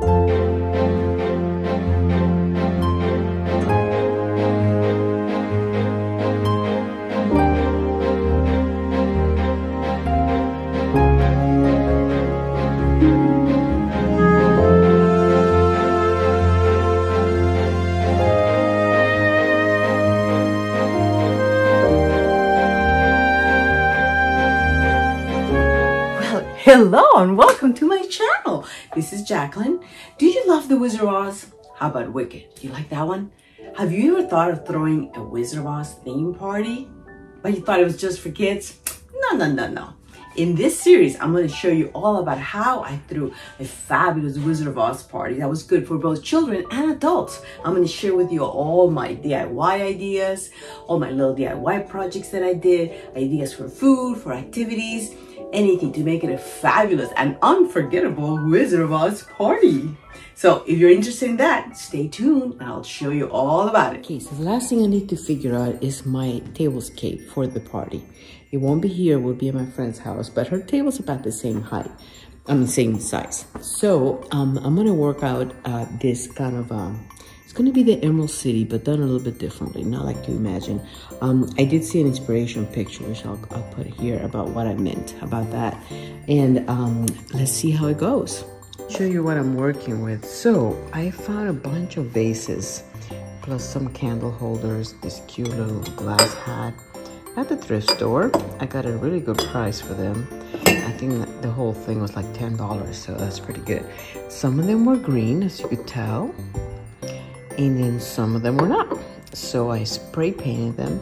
Música Hello and welcome to my channel. This is Jacqueline. Do you love The Wizard of Oz? How about Wicked? Do you like that one? Have you ever thought of throwing a Wizard of Oz theme party? But you thought it was just for kids? No, no, no, no. In this series, I'm going to show you all about how I threw a fabulous Wizard of Oz party that was good for both children and adults. I'm going to share with you all my DIY ideas, all my little DIY projects that I did, ideas for food, for activities, anything to make it a fabulous and unforgettable Wizard of Oz party. So if you're interested in that, stay tuned and I'll show you all about it. Okay, so the last thing I need to figure out is my tablescape for the party. It won't be here, it will be at my friend's house, but her table's about the same height. I mean, same size. So um, I'm gonna work out uh, this kind of um, it's going to be the Emerald City, but done a little bit differently, not like you imagine. Um, I did see an inspiration picture, which I'll, I'll, put here about what I meant about that. And um, let's see how it goes. Show you what I'm working with. So I found a bunch of vases, plus some candle holders, this cute little glass hat. At the thrift store, I got a really good price for them. I think the whole thing was like $10, so that's pretty good. Some of them were green, as you could tell and then some of them were not. So I spray painted them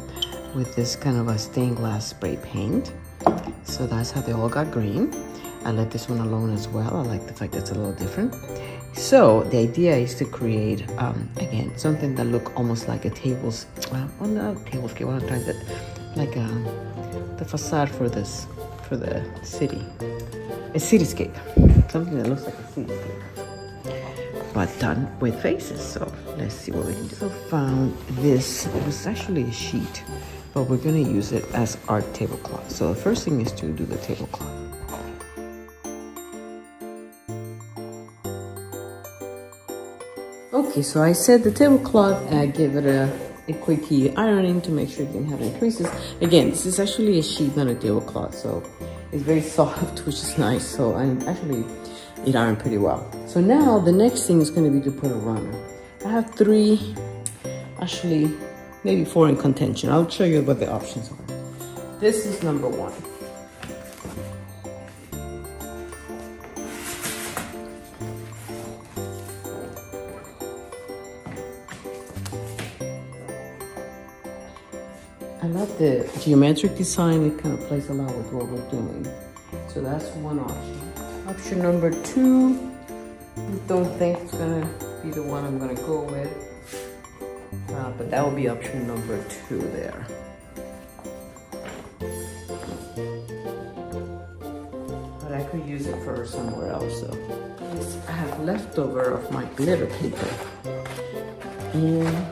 with this kind of a stained glass spray paint. So that's how they all got green. I let this one alone as well. I like the fact that it's a little different. So the idea is to create, um, again, something that look almost like a tables, well, well not tablescape, what I'm trying to, like a, um, the facade for this, for the city, a cityscape, something that looks like a cityscape but done with faces. So let's see what we can do. So found this, it was actually a sheet, but we're gonna use it as our tablecloth. So the first thing is to do the tablecloth. Okay, so I set the tablecloth, I gave it a, a quickie ironing to make sure it didn't have any creases. Again, this is actually a sheet, not a tablecloth, so it's very soft, which is nice. So I'm actually it ironed pretty well. So now the next thing is gonna be to put a runner. I have three, actually maybe four in contention. I'll show you what the options are. This is number one. I love the geometric design. It kind of plays a lot with what we're doing. So that's one option. Option number two, I don't think it's gonna be the one I'm gonna go with, uh, but that will be option number two there. But I could use it for somewhere else though. I have leftover of my glitter paper. And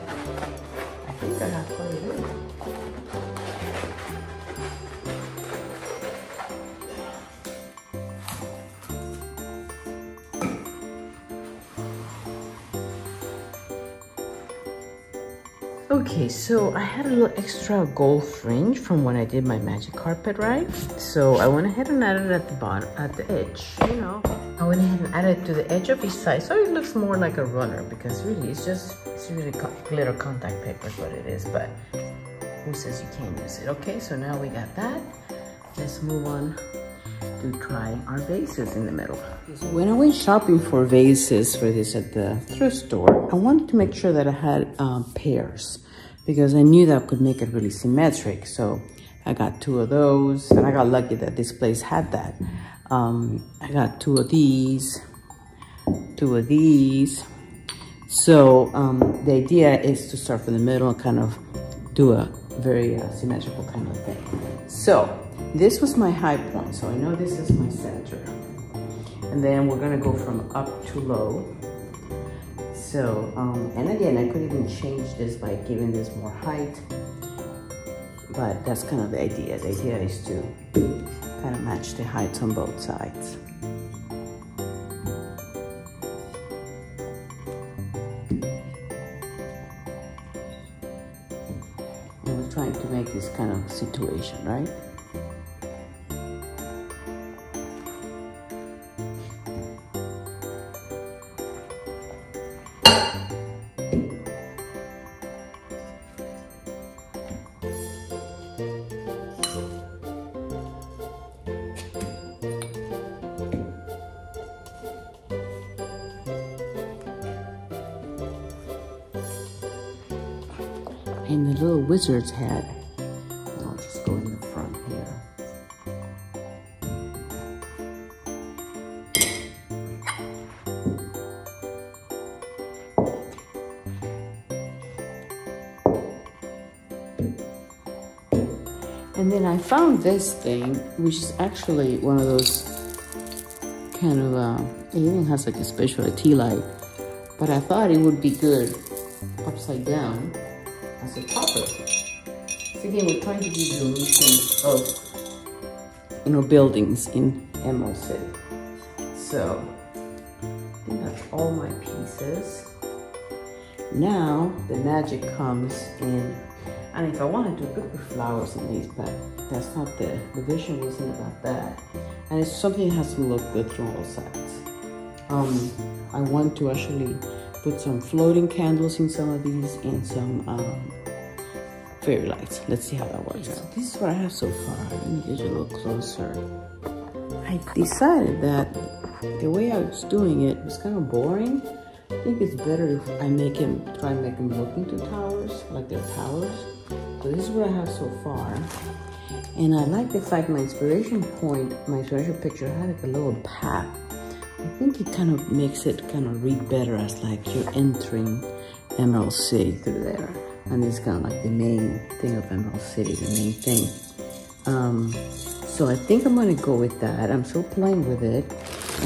Okay, so I had a little extra gold fringe from when I did my magic carpet, right? So I went ahead and added it at the bottom, at the edge, you know. I went ahead and added it to the edge of each side, so it looks more like a runner because really it's just, it's really glitter contact paper is what it is, but who says you can't use it? Okay, so now we got that. Let's move on to try our vases in the middle. When I went shopping for vases for this at the thrift store, I wanted to make sure that I had um, pairs because I knew that could make it really symmetric. So I got two of those and I got lucky that this place had that. Um, I got two of these, two of these. So um, the idea is to start from the middle and kind of do a very uh, symmetrical kind of thing. So this was my high point, so I know this is my center. And then we're gonna go from up to low. So, um, and again, I could even change this by giving this more height, but that's kind of the idea. The idea is to kind of match the heights on both sides. And we're trying to make this kind of situation, right? And the little wizard's hat. And then I found this thing, which is actually one of those kind of, uh, it even has like a special tea light, but I thought it would be good upside down as a topper. So again, we're trying to give you illusion of, you know, buildings in Emerald City. So, I think that's all my pieces. Now, the magic comes in, and if I wanted to put the flowers in these, but that's not the, the vision wasn't about that. And it's something that has to look good from all sides. Um, I want to actually put some floating candles in some of these and some um, fairy lights. Let's see how that works out. This is what I have so far. Let me get you a little closer. I decided that the way I was doing it was kind of boring. I think it's better if I make him, try and make him look into towers, like they're towers. So this is what I have so far. And I like the fact my inspiration point, my inspiration picture had like a little path. I think it kind of makes it kind of read better as like you're entering Emerald City through there. And it's kind of like the main thing of Emerald City, the main thing. Um, so I think I'm gonna go with that. I'm still playing with it.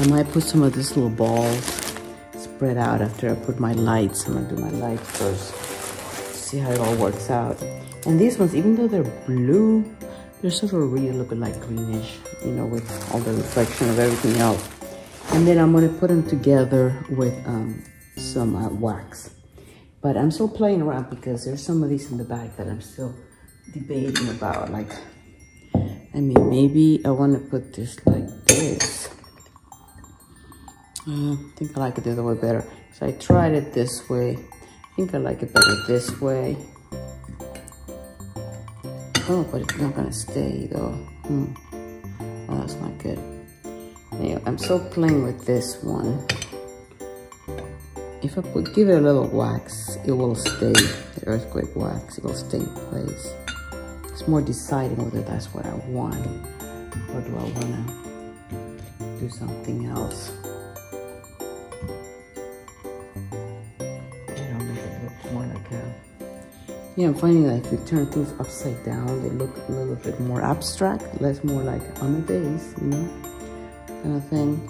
I might put some of this little balls spread out after I put my lights. I'm gonna do my lights first. See how it all works out. And these ones, even though they're blue, they're sort of really looking like greenish, you know, with all the reflection of everything else. And then I'm gonna put them together with um, some uh, wax. But I'm still playing around because there's some of these in the back that I'm still debating about. Like, I mean, maybe I wanna put this like this. Uh, I think I like it the other way better. So I tried it this way. I think I like it better this way. Oh, but it's not gonna stay though. Hmm. Oh, that's not good. Anyway, I'm still playing with this one. If I put, give it a little wax, it will stay, the earthquake wax, it will stay in place. It's more deciding whether that's what I want or do I wanna do something else. Yeah, I'm finding that if you turn things upside down, they look a little bit more abstract, less more like on a base, you know, kind of thing.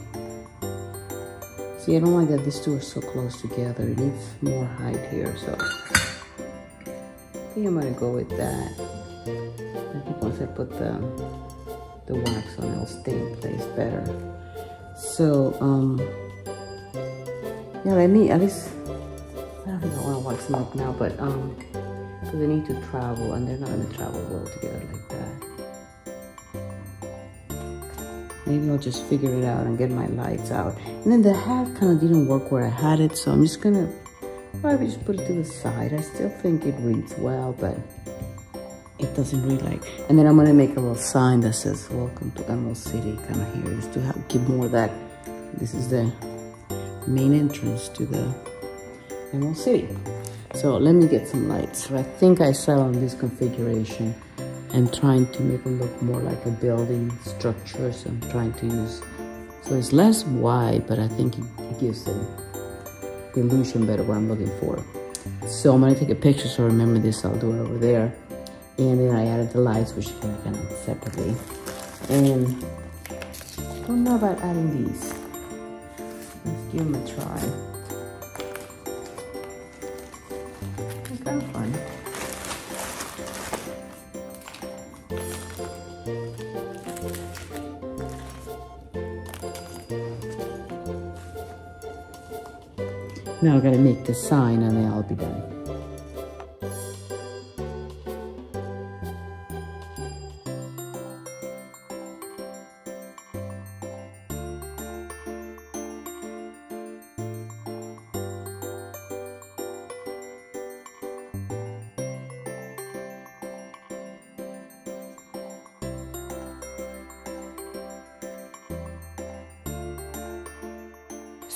See, I don't like that these two are so close together. It needs more height here, so I think I'm gonna go with that. I think once I put the the wax on, it'll stay in place better. So, um, yeah, let me at least. I don't think I want to wax them up now, but um because they need to travel and they're not going to travel well together like that. Maybe I'll just figure it out and get my lights out. And then the hat kind of didn't work where I had it, so I'm just going to probably just put it to the side. I still think it reads well, but it doesn't read like. And then I'm going to make a little sign that says, welcome to Emerald City, kind of here, just to have, give more that this is the main entrance to the Emerald City. So let me get some lights. So I think I settled on this configuration. I'm trying to make it look more like a building structure. So I'm trying to use, so it's less wide, but I think it, gives the illusion better what I'm looking for. So I'm gonna take a picture so I remember this, I'll do it over there. And then I added the lights, which you can kind of separately. And I don't know about adding these. Let's give them a try. Kind of fun. Now I've gotta make the sign and then I'll be done.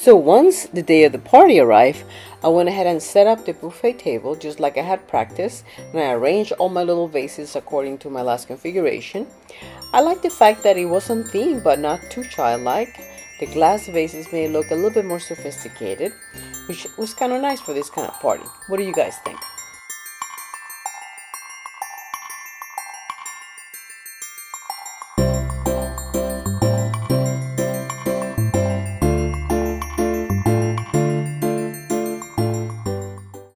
So once the day of the party arrived, I went ahead and set up the buffet table just like I had practiced, and I arranged all my little vases according to my last configuration. I like the fact that it wasn't themed but not too childlike. The glass vases may look a little bit more sophisticated, which was kind of nice for this kind of party. What do you guys think?